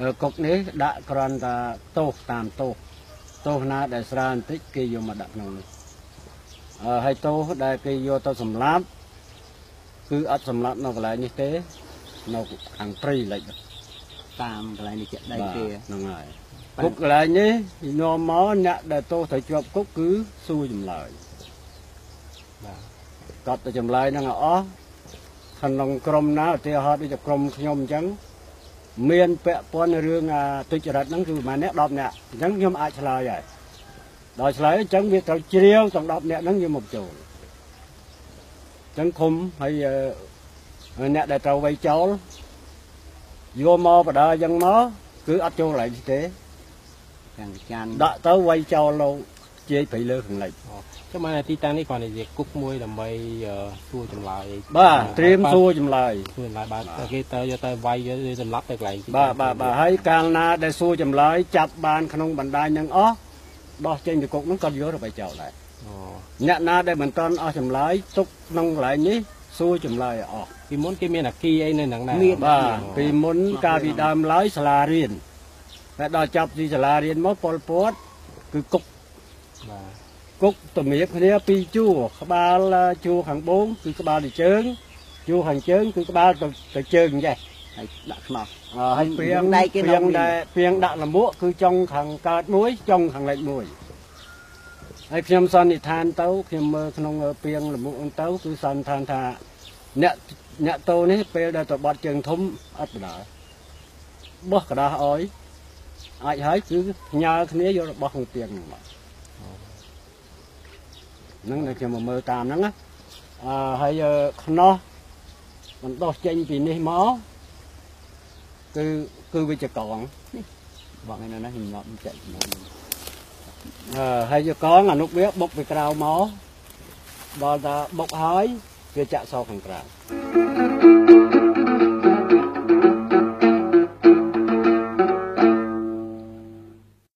អឺគុកនេះដាក់គ្រាន់តែទោសតាមទោសទោសណាដែលស្រាលបន្តិចគេយកមកដាក់ក្នុងនេះអឺហើយទោសដែលគេយកទៅសម្លាប់គឺអត់សម្លាប់នៅកន្លែងនេះទេនៅខាងព្រៃលិចតាមកន្លែងនេះជាក់ដៃបាទគេហ្នឹងហើយគុកកន្លែងនេះនាំមកអ្នកដែលទោសទៅជាប់គុកគឺសួរចម្លើយបាទគាត់ទៅចម្លើយហ្នឹងឲ្យអស់ក្នុងក្រុមណាឧទាហរណ៍ដូចជាក្រុមខ្ញុំអញ្ចឹង មានពាក់ព័ន្ធនឹងរឿងអាទុច្ចរិតហ្នឹងគឺប្រហែលអ្នក10អ្នកអញ្ចឹងខ្ញុំអាចឆ្លើយហើយដល់ឆ្លើយអញ្ចឹងវាត្រូវជ្រាវទាំង10អ្នកហ្នឹងយកមកចូលអញ្ចឹងឃុំហើយអឺអ្នកដែលត្រូវវៃចោលយកមកបដាអញ្ចឹងមកគឺអត់ចូលកន្លែងនេះទេទាំងចានដាក់ទៅវៃចោលលោក ជាយព្រៃលើខាងលិចចាំមកទីតាំងនេះគ្រាន់តែជាគុកមួយដើម្បីអឺសួរចម្លើយបាទត្រៀមសួរចម្លើយសួរចម្លើយបាទគេទៅយកទៅវាយយកទៅសម្លាប់ទៅកន្លែងទីបាទបាទបាទហើយកាលណាដែលសួរចម្លើយចាប់បានក្នុងបណ្ដាញនឹងអស់ដោះចេញពីគុកហ្នឹងក៏យកទៅបៃចោលដែរអូអ្នកណាដែលមិនទាន់អស់ចម្លើយទុកក្នុងកន្លែងនេះសួរចម្លើយឲ្យអស់ពីមុនគេមានអាគីអីនៅហ្នឹងដែរបាទពីមុនកាលពីដើមឡើយសាលារៀនតែដល់ចាប់ពីសាលារៀនមកពលពតគឺគុកបាទ គុកទំរៀបគ្នាពីរជួរក្បាលជួរខាងបូងគឺក្បាលទៅជើងជួរខាងជើងគឺក្បាលទៅទៅជើងចេះ ហើយដាក់ខ្នោះ អឺហើយព្រៀង ដៃគេ ព្រៀង នៅមាន ដែលព្រៀងដាក់លំមួកគឺចុងខាងកើតមួយចុងខាងលិចមួយហើយខ្ញុំសន្និដ្ឋានទៅខ្ញុំមើលក្នុងព្រៀងលំមួកហ្នឹងទៅគឺសន្និដ្ឋានថាអ្នកអ្នកតោនេះពេលដែលទៅបាត់ជើងធំអត់បដាបោះกระดาษឲ្យអាចហើយគឺផ្ញើគ្នាយករបស់ក្នុងព្រៀងហ្នឹងមក ហ្នឹងដែលខ្ញុំមកមើលតាមហ្នឹងណាអឺហើយខ្នោះបណ្ដោះចេញពីនេះមកគឺគឺវាជាកងបងឯនៅនោះខ្ញុំងាប់ចាក់ជាមួយអឺហើយជាកងអានុវាបុកពីក្រៅមកដល់តែបុកហើយវាចាក់សោខាងក្រៅ